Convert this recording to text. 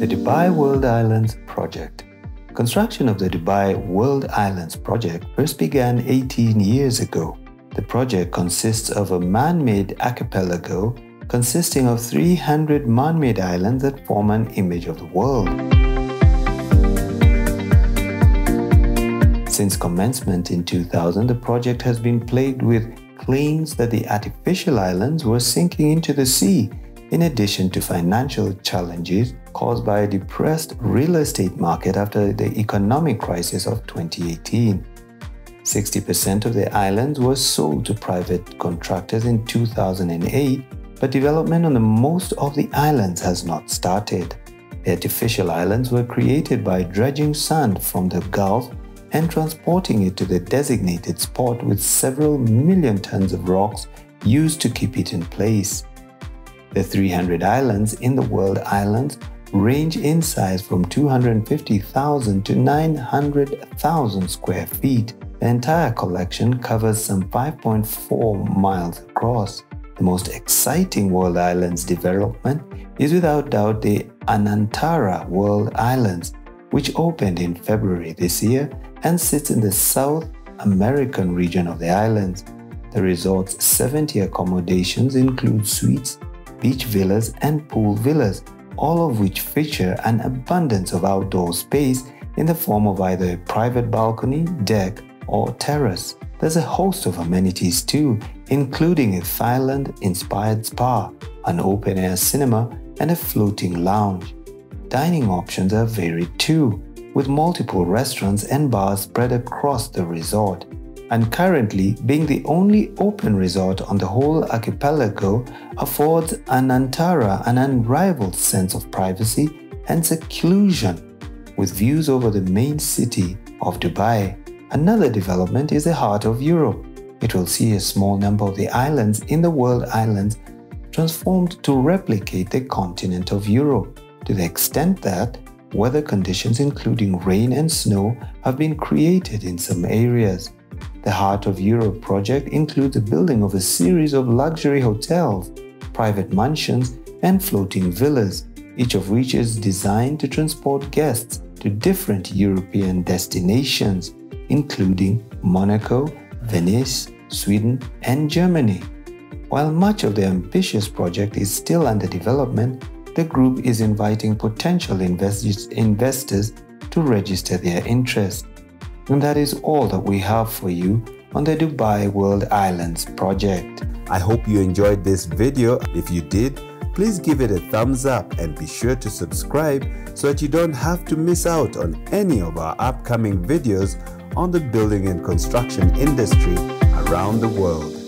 The Dubai World Islands Project. Construction of the Dubai World Islands project first began 18 years ago. The project consists of a man made archipelago consisting of 300 man made islands that form an image of the world. Since commencement in 2000, the project has been plagued with claims that the artificial islands were sinking into the sea in addition to financial challenges caused by a depressed real estate market after the economic crisis of 2018. 60% of the islands were sold to private contractors in 2008, but development on the most of the islands has not started. The artificial islands were created by dredging sand from the Gulf and transporting it to the designated spot with several million tons of rocks used to keep it in place. The 300 islands in the world islands range in size from 250,000 to 900,000 square feet. The entire collection covers some 5.4 miles across. The most exciting World Islands development is without doubt the Anantara World Islands, which opened in February this year and sits in the South American region of the islands. The resort's 70 accommodations include suites, beach villas, and pool villas, all of which feature an abundance of outdoor space in the form of either a private balcony, deck, or terrace. There's a host of amenities too, including a Thailand inspired spa, an open air cinema, and a floating lounge. Dining options are varied too, with multiple restaurants and bars spread across the resort and currently being the only open resort on the whole archipelago affords Anantara an unrivaled sense of privacy and seclusion with views over the main city of Dubai. Another development is the heart of Europe. It will see a small number of the islands in the world islands transformed to replicate the continent of Europe to the extent that weather conditions including rain and snow have been created in some areas. The Heart of Europe project includes the building of a series of luxury hotels, private mansions, and floating villas, each of which is designed to transport guests to different European destinations, including Monaco, Venice, Sweden, and Germany. While much of the ambitious project is still under development, the group is inviting potential investors to register their interest. And that is all that we have for you on the Dubai World Islands project. I hope you enjoyed this video. If you did, please give it a thumbs up and be sure to subscribe so that you don't have to miss out on any of our upcoming videos on the building and construction industry around the world.